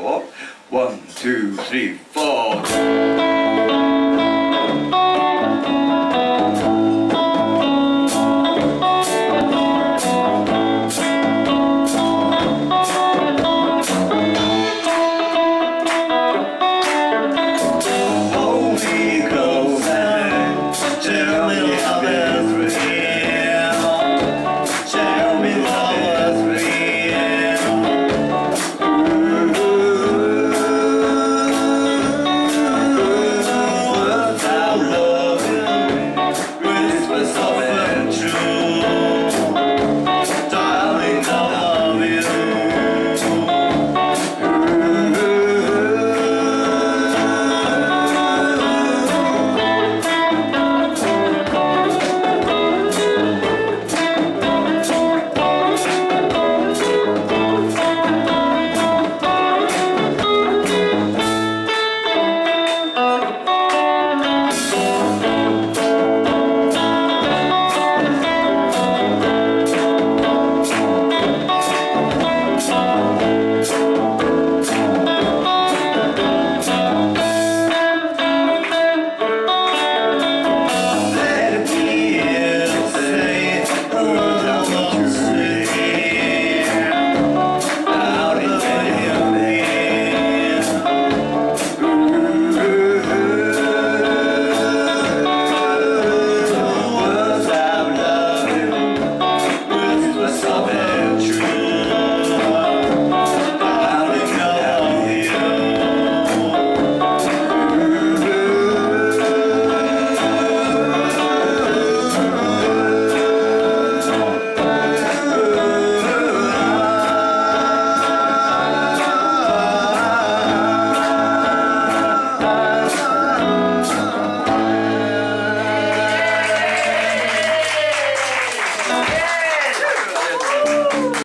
four. One, two, three, four.